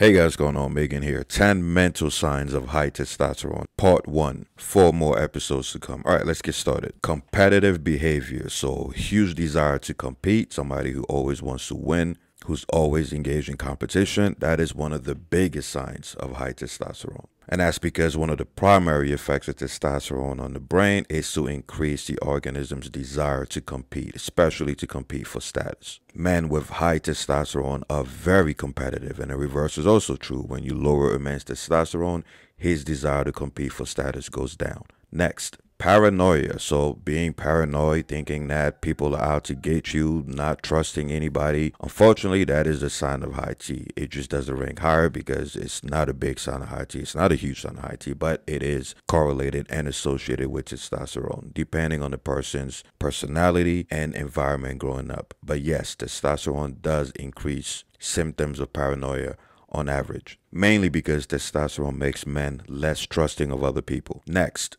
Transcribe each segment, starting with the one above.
Hey guys, going on? Megan here. 10 mental signs of high testosterone. Part 1. Four more episodes to come. Alright, let's get started. Competitive behavior. So, huge desire to compete. Somebody who always wants to win, who's always engaged in competition. That is one of the biggest signs of high testosterone. And that's because one of the primary effects of testosterone on the brain is to increase the organism's desire to compete, especially to compete for status. Men with high testosterone are very competitive, and the reverse is also true. When you lower a man's testosterone, his desire to compete for status goes down. Next, paranoia. So being paranoid, thinking that people are out to get you, not trusting anybody. Unfortunately, that is a sign of high T. It just doesn't rank higher because it's not a big sign of high T. It's not a huge sign of high T, but it is correlated and associated with testosterone, depending on the person's personality and environment growing up. But yes, testosterone does increase symptoms of paranoia on average, mainly because testosterone makes men less trusting of other people. Next,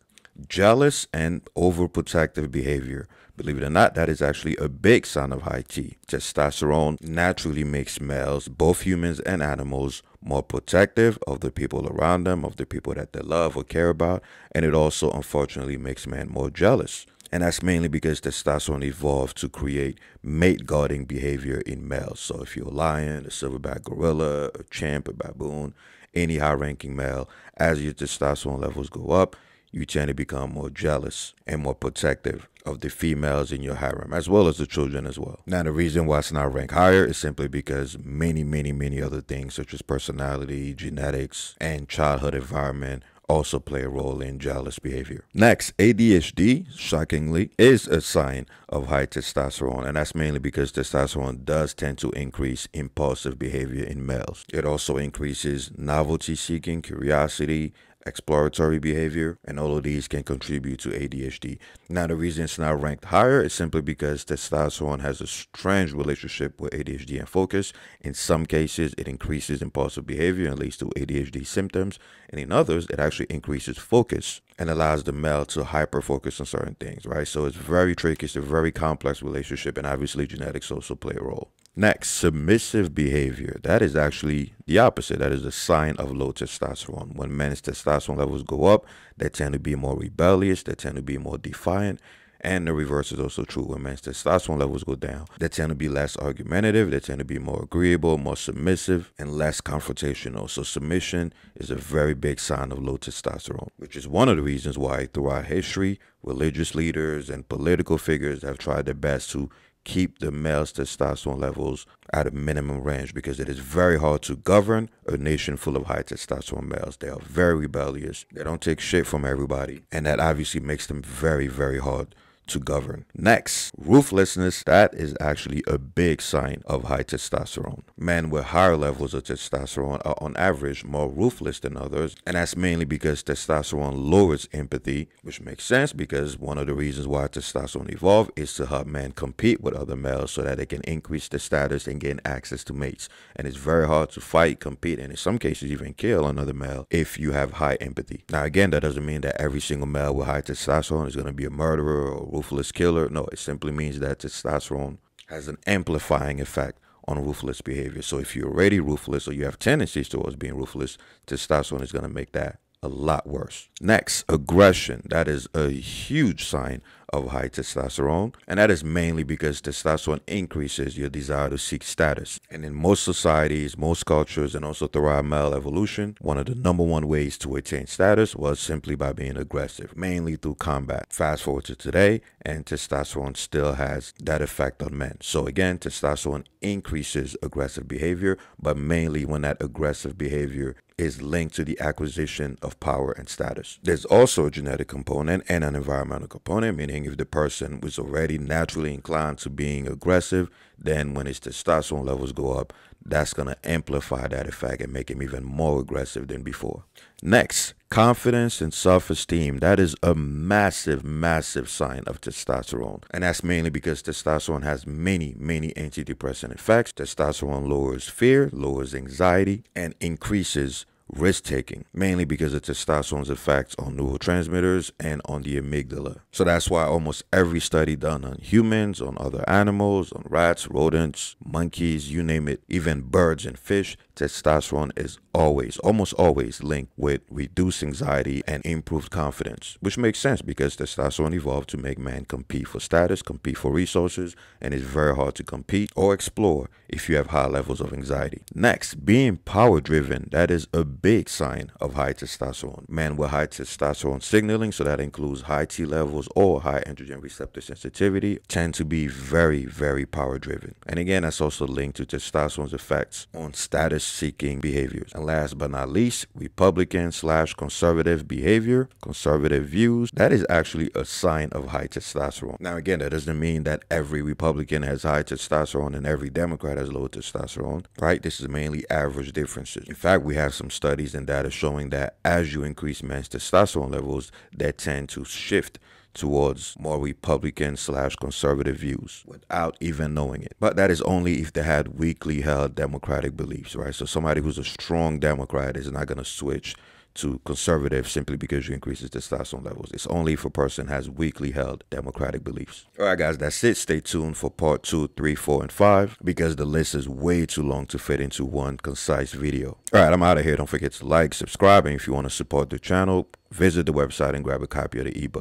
jealous and overprotective behavior. Believe it or not, that is actually a big sign of high T. Testosterone naturally makes males, both humans and animals, more protective of the people around them, of the people that they love or care about, and it also unfortunately makes men more jealous. And that's mainly because testosterone evolved to create mate guarding behavior in males. So if you're a lion, a silverback gorilla, a chimp, a baboon, any high ranking male, as your testosterone levels go up, you tend to become more jealous and more protective of the females in your harem, as well as the children as well. Now, the reason why it's not ranked higher is simply because many, many, many other things, such as personality, genetics, and childhood environment, also play a role in jealous behavior. Next, ADHD, shockingly, is a sign of high testosterone, and that's mainly because testosterone does tend to increase impulsive behavior in males. It also increases novelty seeking, curiosity, exploratory behavior, and all of these can contribute to ADHD. Now, the reason it's not ranked higher is simply because testosterone has a strange relationship with ADHD and focus. In some cases, it increases impulsive behavior and leads to ADHD symptoms, and in others, it actually increases focus and allows the male to hyper focus on certain things, right? So it's very tricky, it's a very complex relationship, and obviously, genetics also play a role. Next, submissive behavior. That is actually the opposite. That is a sign of low testosterone. When men's testosterone levels go up, they tend to be more rebellious, they tend to be more defiant. And the reverse is also true. When men's testosterone levels go down, they tend to be less argumentative, they tend to be more agreeable, more submissive, and less confrontational. So, submission is a very big sign of low testosterone, which is one of the reasons why, throughout history, religious leaders and political figures have tried their best to keep the male's testosterone levels at a minimum range because it is very hard to govern a nation full of high testosterone males. They are very rebellious. They don't take shit from everybody. And that obviously makes them very, very hard to govern. Next, ruthlessness. That is actually a big sign of high testosterone. Men with higher levels of testosterone are on average more ruthless than others, and that's mainly because testosterone lowers empathy, which makes sense because one of the reasons why testosterone evolved is to help men compete with other males so that they can increase their status and gain access to mates. And it's very hard to fight, compete, and in some cases even kill another male if you have high empathy. Now, again, that doesn't mean that every single male with high testosterone is going to be a murderer or ruthless killer. No, it simply means that testosterone has an amplifying effect on ruthless behavior. So if you're already ruthless or you have tendencies towards being ruthless, testosterone is going to make that a lot worse. Next, aggression. That is a huge sign of high testosterone, and that is mainly because testosterone increases your desire to seek status. And in most societies, most cultures, and also throughout male evolution, one of the number one ways to attain status was simply by being aggressive, mainly through combat. Fast forward to today, and testosterone still has that effect on men. So again, testosterone increases aggressive behavior, but mainly when that aggressive behavior is linked to the acquisition of power and status. There's also a genetic component and an environmental component, meaning if the person was already naturally inclined to being aggressive, then when his testosterone levels go up, that's going to amplify that effect and make him even more aggressive than before. Next, confidence and self esteem. That is a massive, massive sign of testosterone. And that's mainly because testosterone has many, many antidepressant effects. Testosterone lowers fear, lowers anxiety, and increases risk taking, mainly because of testosterone's effects on neurotransmitters and on the amygdala. So that's why almost every study done on humans, on other animals, on rats, rodents, monkeys, you name it, even birds and fish, testosterone is always, almost always linked with reduced anxiety and improved confidence, which makes sense because testosterone evolved to make man compete for status, compete for resources, and it's very hard to compete or explore if you have high levels of anxiety. Next, being power driven, that is a big sign of high testosterone. Men with high testosterone signaling, so that includes high T levels or high androgen receptor sensitivity, tend to be very, very power driven. And again, that's also linked to testosterone's effects on status seeking behaviors. And last but not least, Republican slash conservative behavior, conservative views, that is actually a sign of high testosterone. Now, again, that doesn't mean that every Republican has high testosterone and every Democrat has low testosterone, right? This is mainly average differences. In fact, we have some studies and data showing that as you increase men's testosterone levels, they tend to shift towards more Republican slash conservative views without even knowing it. But that is only if they had weakly held democratic beliefs, right? So somebody who's a strong Democrat is not going to switch to conservative simply because you increase his testosterone levels. It's only if a person has weakly held democratic beliefs. All right, guys, that's it. Stay tuned for part two, three, four, and five because the list is way too long to fit into one concise video. All right, I'm out of here. Don't forget to like, subscribe, and if you want to support the channel, visit the website and grab a copy of the ebook.